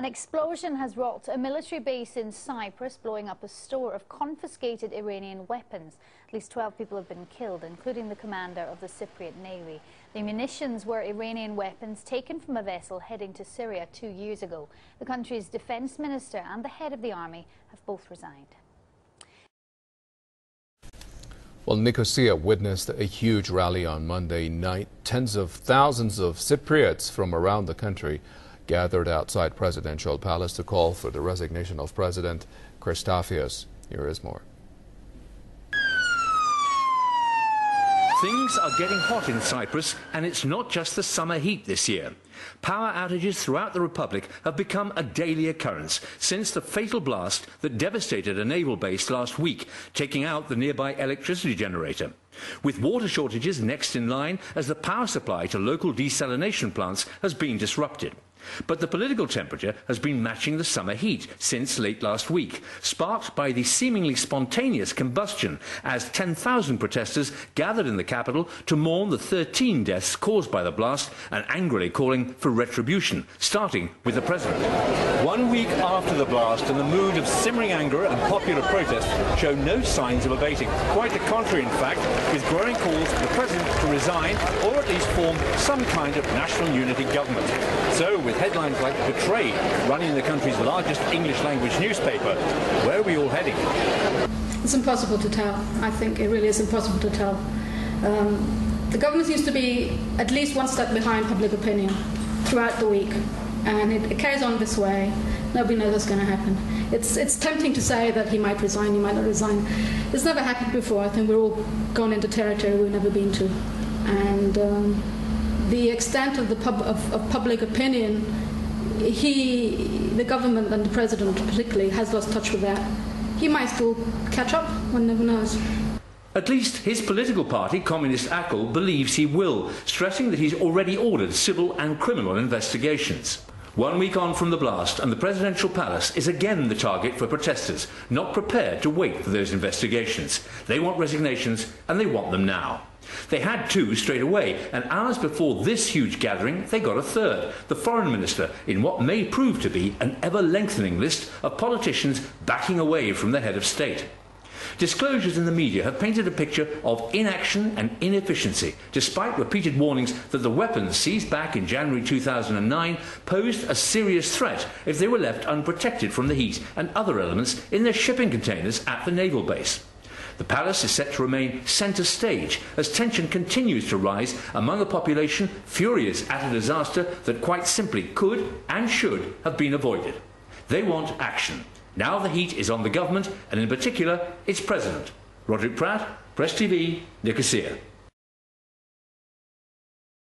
An explosion has rocked a military base in Cyprus, blowing up a store of confiscated Iranian weapons. At least 12 people have been killed, including the commander of the Cypriot Navy. The munitions were Iranian weapons taken from a vessel heading to Syria two years ago. The country's defense minister and the head of the army have both resigned. Well, Nicosia witnessed a huge rally on Monday night. Tens of thousands of Cypriots from around the country gathered outside Presidential Palace to call for the resignation of President Christofias. Here is more. Things are getting hot in Cyprus, and it's not just the summer heat this year. Power outages throughout the Republic have become a daily occurrence since the fatal blast that devastated a naval base last week, taking out the nearby electricity generator. With water shortages next in line as the power supply to local desalination plants has been disrupted. But the political temperature has been matching the summer heat since late last week, sparked by the seemingly spontaneous combustion as 10,000 protesters gathered in the capital to mourn the 13 deaths caused by the blast and angrily calling for retribution, starting with the president. One week after the blast, and the mood of simmering anger and popular protest show no signs of abating. Quite the contrary, in fact, with growing calls for the president to resign or at least form some kind of national unity government. So, with headlines like Betrayed running in the country's largest English language newspaper. Where are we all heading? It's impossible to tell. I think it really is impossible to tell. Um, the government seems to be at least one step behind public opinion throughout the week. And it, it carries on this way. Nobody knows what's going to happen. It's, it's tempting to say that he might resign, he might not resign. It's never happened before. I think we're all gone into territory we've never been to. And um, the extent of the pub, of, of public opinion, he, the government and the president particularly, has lost touch with that. He might still catch up, one never knows. At least his political party, Communist AKEL, believes he will, stressing that he's already ordered civil and criminal investigations. One week on from the blast, and the presidential palace is again the target for protesters, not prepared to wait for those investigations. They want resignations, and they want them now. They had two straight away, and hours before this huge gathering, they got a third, the foreign minister, in what may prove to be an ever lengthening list of politicians backing away from the head of state. Disclosures in the media have painted a picture of inaction and inefficiency, despite repeated warnings that the weapons seized back in January 2009 posed a serious threat if they were left unprotected from the heat and other elements in their shipping containers at the naval base. The palace is set to remain centre stage as tension continues to rise among a population furious at a disaster that quite simply could and should have been avoided. They want action. Now the heat is on the government and in particular its president. Roderick Pratt, Press TV, Nicosia.